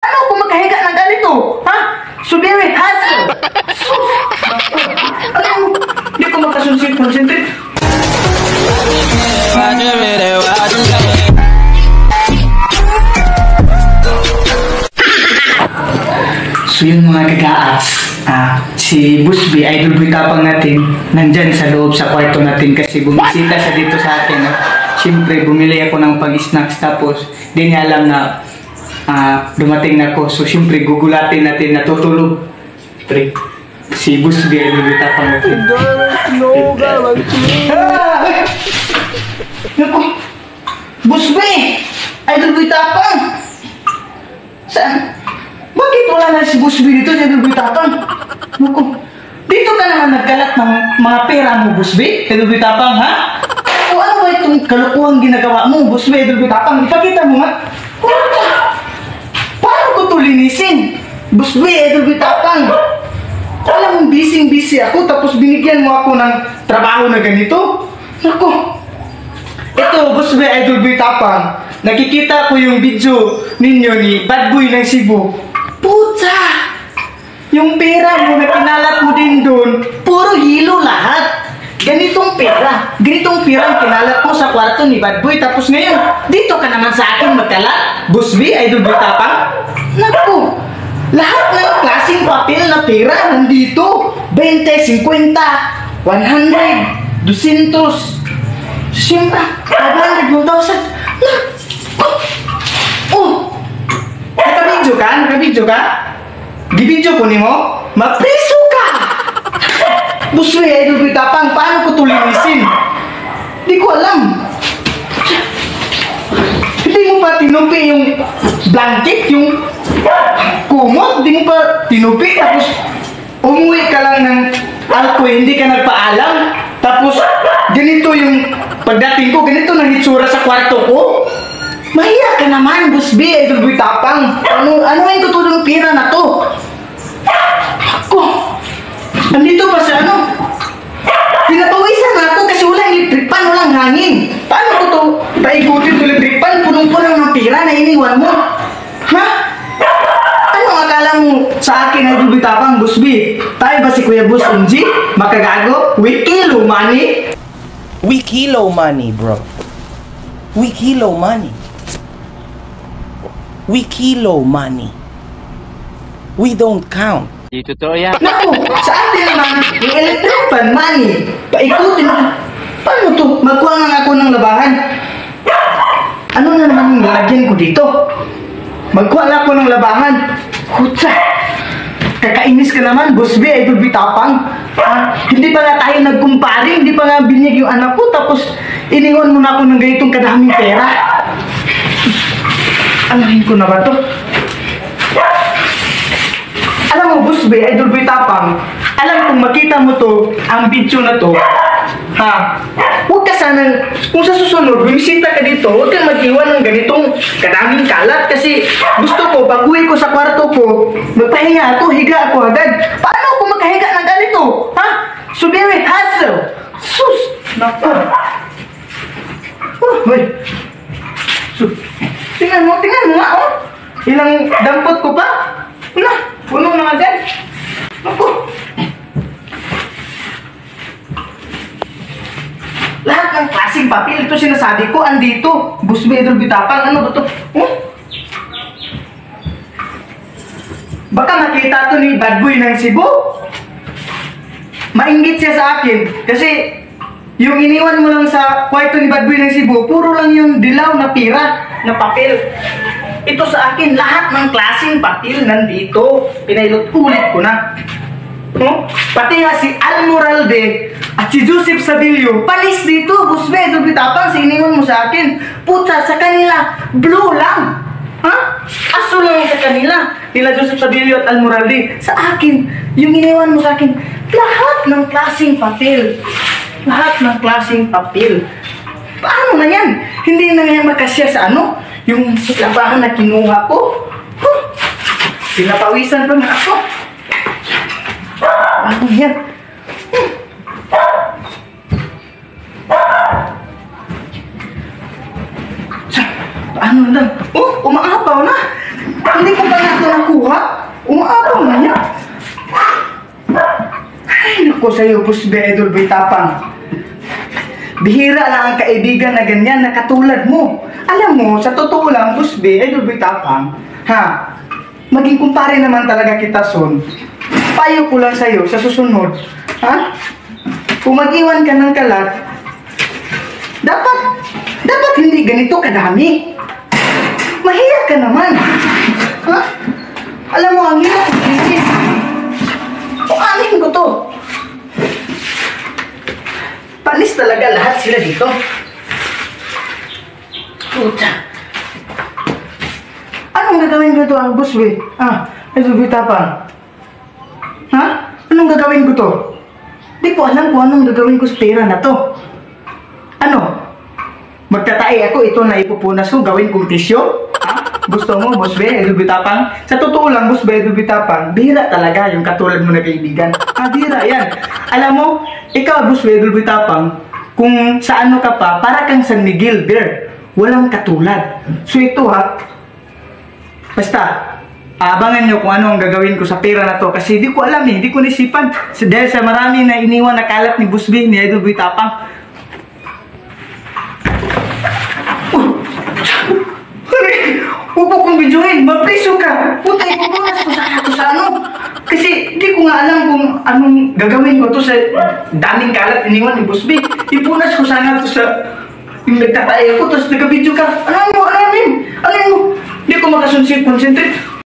Paano ako makahiga ng ganito? Ha? Hassle. Sus! Ano? Hindi ko makasunsit-concentrate. So yun mga kagaats, ah, si Busby, idol boy natin, nandyan sa loob sa kwarto natin kasi bumisita siya dito sa atin. No? Siyempre, bumili ako ng pag-snacks tapos di niya alam na ah, dumating na ako. So siyempre, gugulatin natin na tutulog. Pre, si Busby, idol boy tapang natin. Ah! Naku! Busby! Idol boy tapang! Saan? Bakit wala na si Busby dito sa Idol boy tapang? Naku! Dito ka naman nagkalat ng mga pera mo, Busby? Idol boy tapang, ha? O ano ba itong kalukuhang ginagawa mo, Busby? Idol boy tapang, ipakita mo nga. Ano Paano ko ito linisin? Busby, Idol boy tapang! Alam mo, busy-busy ako tapos binigyan mo ako ng trabaho na ganito. Naku! Ito, Boss Boy Idol Tapang. Nakikita ko yung video ninyo ni Bad Boy ng Cebu. Puta! Yung pera mo na kinalat mo din doon, puro hilo lahat. Ganitong pera. Ganitong pera ang kinalat mo sa kwarto ni Bad Boy. Tapos ngayon, dito ka naman sa akin magkalat. Boss Boy Idol Boy Tapang. Naku! Lahat ng klaseng papel na pera nandito. 20, 50, 100, 200, Siyempre, 500, 1,000. Na! Oh! Nakabidyo ka? Nakabidyo ka? Gibidyo ko ni mo? Mapriso ka! Buswe, idol ko tapang. Paano ko tulinisin? Di ko alam. Hindi mo pa tinupi yung blanket, yung kumot. Di mo pa tinupi. Tapos, umuwi ka lang ng alko, hindi ka nagpaalam. Tapos, ganito yung pagdating ko, ganito nang hitsura sa kwarto ko. Mahiya ka naman, Busby, idol boy tapang. Ano, ano yung tutulong pira na to? Ako, nandito pa sa ano? Pinapawisan na ako kasi walang electric fan, walang hangin. Paano ko to paikutin to electric fan? Punong-punong ng pira na iniwan mo. Ha? Ano akala mo sa akin ay dubitapang, Busby? Tayo ba si Kuya Bus Unji? Makagago? Wikilo, money? We kilo money, bro. We kilo money. We kilo money. We don't count. Di totoo yan. Naku, sa atin naman, yung electric fan, money. Paikutin mo. Paano to? Magkuha nga ako ng labahan. Ano na naman yung lalagyan ko dito? Magkuha na ako ng labahan. Kutsa! Kakainis ka naman, Boss B, idol. Ah, hindi pa nga tayo nagkumpare, hindi pa nga binyag yung anak ko, tapos iningon mo na ako ng ganitong kadaming pera. Alahin ko na ba to? Alam mo, Boss B, idol bitapang, alam kung makita mo to, ang video na to, ha, huwag ka sanang, kung sa susunod, bumisita ka dito, huwag kang mag-iwan ng ganitong kadaming kalat kasi gusto ko, pag uwi ko sa kwarto ko, magpahinga ako, higa ako agad. Paano ako makahiga ng ganito? Ha? So very. Sus! Naku. Oh, wait. So, tingnan mo, tingnan mo nga, oh. Ilang dampot ko pa. Wala, puno na agad. Naku. Lahat ng klaseng papel, ito sinasabi ko, andito. Busbedol bitapang, ano ba to? Oh? Baka makita to ni bad boy ng Cebu. Maingit siya sa akin. Kasi, yung iniwan mo lang sa kwarto ni bad boy ng Cebu, puro lang yung dilaw na pira, na papel. Ito sa akin, lahat ng klaseng papel nandito. Pinailot-ulit ko na. No? Pati nga si Almoralde at si Joseph Sabilio, palis dito, busbe, dubitapang, siningon mo sa akin. Puta, sa kanila, blue lang. Ha? Aso lang sa kanila. Nila Joseph Sabilio at Almoralde. Sa akin, yung iniwan mo sa akin, lahat ng klaseng papel. Lahat ng klaseng papel. Paano na yan? Hindi na yan makasya sa ano? Yung labahan na kinuha ko. Huh? Pinapawisan pa nga ako. Ano yan? Sa, ano na? Oh, umaapaw na. Hindi ko pa na Umaaraw na niya. Ay, naku sa'yo, Boss B, Idol Boy Tapang. Bihira lang ang kaibigan na ganyan na katulad mo. Alam mo, sa totoo lang, Boss B, Idol Boy Tapang, ha, maging kumpare naman talaga kita, Son. Payo ko lang sa'yo sa susunod, ha? Kung mag-iwan ka ng kalat, dapat, dapat hindi ganito kadami. Mahiya ka naman. Ha? Alam mo, ang hirap isipin. Kuanin ko to. Panis talaga lahat sila dito. Puta. Anong gagawin ko to, ang boss, we? Ah, ito, bitapang. Ha? Anong gagawin ko to? Di ko alam kung anong gagawin ko sa pera na to. Ano? Magtatay ako ito na ipupunas ko, gawin kong tisyo? Gusto mo, Boss Be, Edu Bitapang? Sa totoo lang, Boss Be, Edu Bitapang, bihira talaga yung katulad mo na kaibigan. Ah, bihira yan. Alam mo, ikaw, Boss Be, Edu Bitapang, kung sa ano ka pa, para kang San Miguel Bear. Walang katulad. So ito ha, basta, abangan nyo kung ano ang gagawin ko sa pera na to kasi di ko alam eh, di ko nisipan. So, dahil sa marami na iniwan na kalat ni Boss B, ni Idol Boy Tapang, Huwag kong bidyohin, mapriso ka. Puta, ipupunas ko sana to sa ano. Kasi di ko nga alam kung anong gagawin ko to sa daming kalat iniwan ni Boss B. Ipunas ko sana to sa yung nagtatay ako, tapos nagabidyo ka. Ano mo, ano yun? Ano mo? Di ko makasunsit, concentrate.